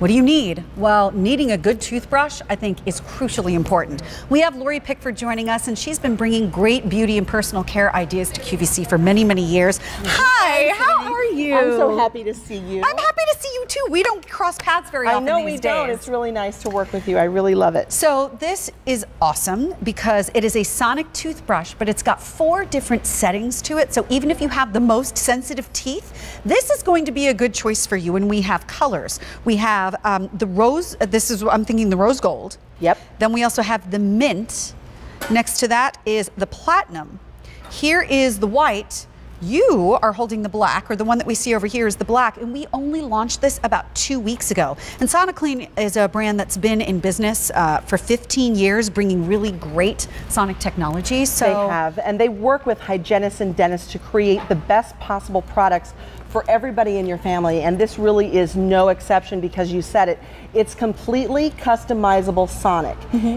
What do you need? Well, needing a good toothbrush, I think, is crucially important. We have Lori Pickford joining us, and she's been bringing great beauty and personal care ideas to QVC for many, many years. Hi, how are you? I'm so happy to see you. I'm happy to see you too. We don't cross paths very often. I know we days. don't. It's really nice to work with you. I really love it. So this is awesome because it is a sonic toothbrush, but it's got four different settings to it. So even if you have the most sensitive teeth, this is going to be a good choice for you. And we have colors. We have um, the rose. uh, This is what I'm thinking the rose gold. Yep. Then we also have the mint. Next to that is the platinum. Here is the white. You are holding the black, or the one that we see over here is the black, and we only launched this about two weeks ago. And Soniclean is a brand that's been in business uh, for 15 years, bringing really great sonic technology. So They have, and they work with hygienists and dentists to create the best possible products for everybody in your family. And this really is no exception because you said it. It's completely customizable sonic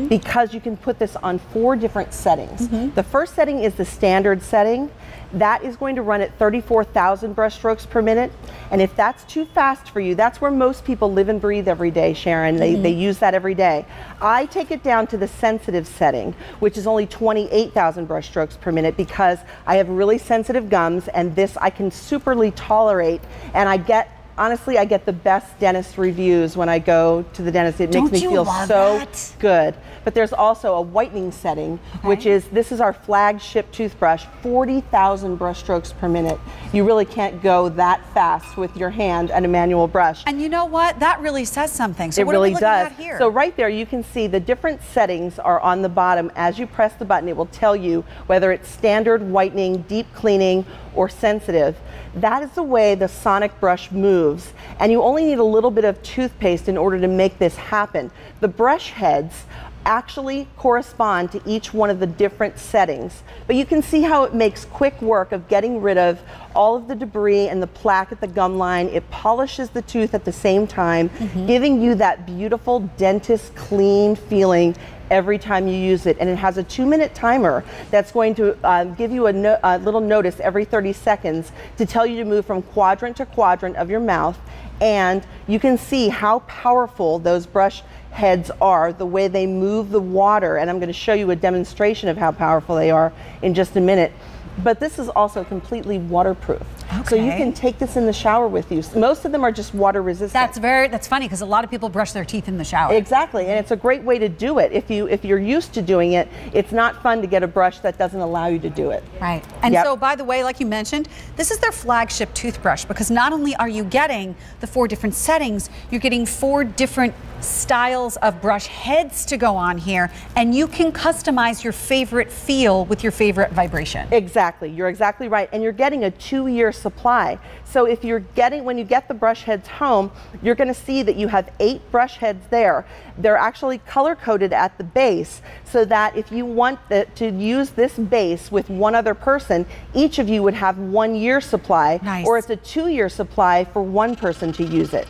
because you can put this on four different settings. The first setting is the standard setting. That is going to run at 34,000 brush strokes per minute. And if that's too fast for you, that's where most people live and breathe every day, Sharon. They, they mm-hmm. use that every day. I take it down to the sensitive setting, which is only 28,000 brush strokes per minute because I have really sensitive gums and this I can superly tolerate and I get honestly I get the best dentist reviews when I go to the dentist. It Don't makes me feel so that? good. But there's also a whitening setting, which is this is our flagship toothbrush, 40,000 brush strokes per minute. You really can't go that fast with your hand and a manual brush. and you know what? That really says something. So it what are we really does. So right there, you can see the different settings are on the bottom. As you press the button, it will tell you whether it's standard whitening, deep cleaning, or sensitive. That is the way the sonic brush moves. And you only need a little bit of toothpaste in order to make this happen. The brush heads actually correspond to each one of the different settings. But you can see how it makes quick work of getting rid of all of the debris and the plaque at the gum line. It polishes the tooth at the same time, giving you that beautiful dentist clean feeling every time you use it. And it has a two minute timer that's going to uh, give you a, no- a little notice every 30 seconds to tell you to move from quadrant to quadrant of your mouth. And you can see how powerful those brush heads are, the way they move the water. And I'm going to show you a demonstration of how powerful they are in just a minute. But this is also completely waterproof. So you can take this in the shower with you. Most of them are just water resistant. that's very that's funny because a lot of people brush their teeth in the shower. Exactly, and it's a great way to do it. If you if you're used to doing it, it's not fun to get a brush that doesn't allow you to do it. Right. And Yep. so, by the way, like you mentioned, this is their flagship toothbrush because not only are you getting the four different settings, you're getting four different styles of brush heads to go on here, and you can customize your favorite feel with your favorite vibration. Exactly, you're exactly right, and you're getting a two-year supply. So if you're getting when you get the brush heads home, you're going to see that you have eight brush heads there. They're actually color coded at the base, so that if you want the, to use this base with one other person, each of you would have one year supply, Nice. or it's a two-year supply for one person to use it.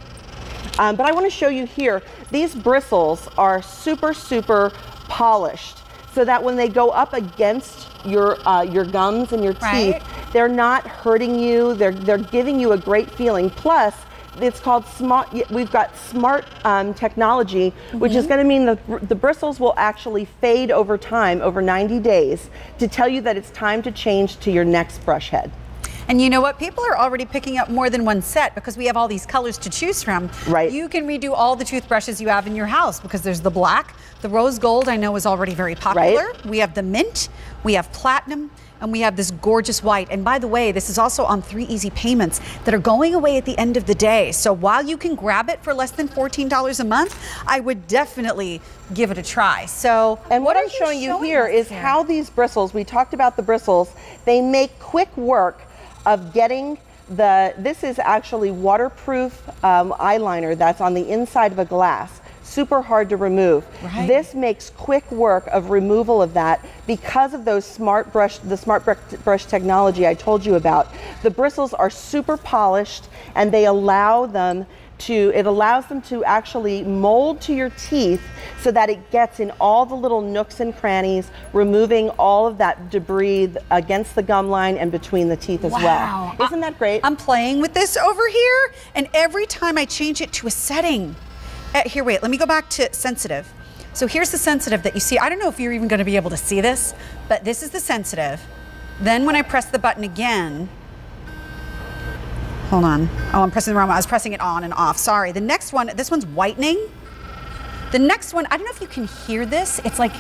Um, but I want to show you here, these bristles are super, super polished so that when they go up against your, uh, your gums and your Right. teeth, they're not hurting you. They're, they're giving you a great feeling. Plus, it's called smart. We've got smart um, technology, which is going to mean the, the bristles will actually fade over time, over 90 days, to tell you that it's time to change to your next brush head. And you know what? People are already picking up more than one set because we have all these colors to choose from. Right. You can redo all the toothbrushes you have in your house because there's the black, the rose gold, I know is already very popular. Right. We have the mint, we have platinum, and we have this gorgeous white. And by the way, this is also on three easy payments that are going away at the end of the day. So while you can grab it for less than $14 a month, I would definitely give it a try. So, And what, are I'm showing you showing here us is here? how these bristles, we talked about the bristles, they make quick work of getting the, this is actually waterproof um, eyeliner that's on the inside of a glass. Super hard to remove. Right. This makes quick work of removal of that because of those smart brush, the smart brush, brush technology I told you about. The bristles are super polished and they allow them to, it allows them to actually mold to your teeth so that it gets in all the little nooks and crannies, removing all of that debris against the gum line and between the teeth as Wow. well. Isn't that great? I'm playing with this over here, and every time I change it to a setting, uh, here, wait, let me go back to sensitive. So here's the sensitive that you see. I don't know if you're even going to be able to see this, but this is the sensitive. Then when I press the button again, hold on. Oh, I'm pressing the wrong one. I was pressing it on and off. Sorry. The next one, this one's whitening. The next one, I don't know if you can hear this. It's like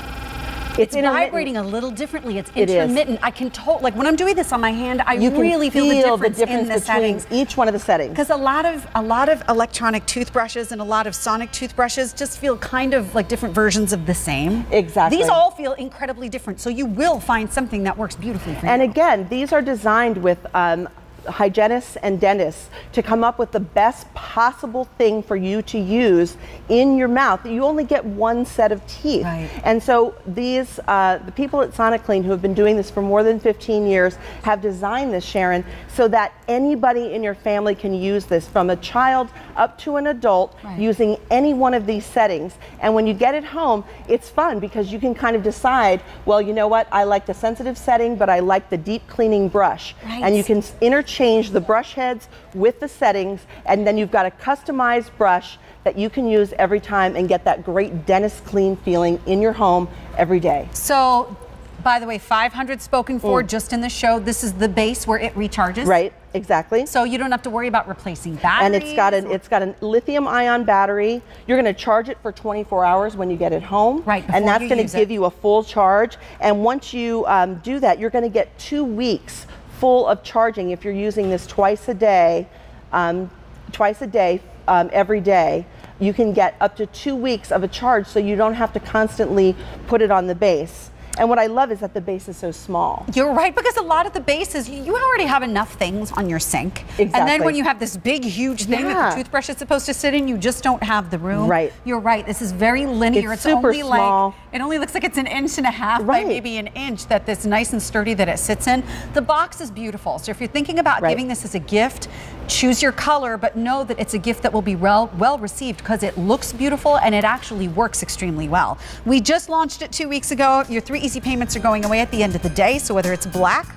it's, intermittent. vibrating a little differently. It's It is. intermittent. I can to- like when I'm doing this on my hand, I You really feel, the difference, in the between settings. each one of the settings. Because a lot of a lot of electronic toothbrushes and a lot of sonic toothbrushes just feel kind of like different versions of the same. Exactly. These all feel incredibly different. So you will find something that works beautifully for And you. again, these are designed with um, hygienists and dentists to come up with the best possible thing for you to use in your mouth. You only get one set of teeth. Right. And so these, uh, the people at Soniclean who have been doing this for more than 15 years have designed this, Sharon, so that anybody in your family can use this from a child up to an adult Right. using any one of these settings. And when you get it home, it's fun because you can kind of decide, well, you know what, I like the sensitive setting, but I like the deep cleaning brush. Right. And you can interchange the brush heads with the settings, and then you've got a customized brush that you can use every time and get that great dentist clean feeling in your home every day. So, by the way, 500 spoken for just in the show. This is the base where it recharges. Mm. Right, exactly. So you don't have to worry about replacing batteries. and it's got an it's got a lithium ion battery. You're going to charge it for 24 hours when you get it home, Right, And that's going to give it. you a full charge. And once you um, do that, you're going to get two weeks full of charging if you're using this twice a day, um, twice a day, um, every day. You can get up to two weeks of a charge, so you don't have to constantly put it on the base. And what I love is that the base is so small. You're right because a lot of the bases you already have enough things on your sink, and then when you have this big, huge thing that the toothbrush is supposed to sit in, you just don't have the room. Right. You're right. This is very linear. It's super only small. like it only looks like it's an inch and a half Right. by maybe an inch. That this nice and sturdy that it sits in. The box is beautiful. So if you're thinking about Right. giving this as a gift, choose your color, but know that it's a gift that will be well well received because it looks beautiful and it actually works extremely well. We just launched it two weeks ago. Your three easy payments are going away at the end of the day. So whether it's black,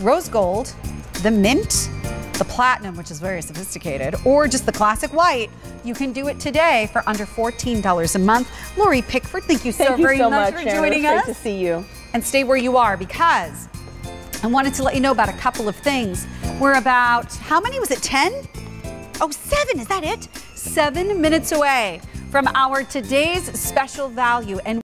rose gold, the mint, the platinum, which is very sophisticated, or just the classic white, you can do it today for under $14 a month. Lori Pickford, thank you so Thank you very so much, much, for Sharon. joining it's us. Great to see you. And stay where you are because I wanted to let you know about a couple of things. We're about, how many was it, 10? Oh, seven, is that it? Seven minutes away from our today's special value. And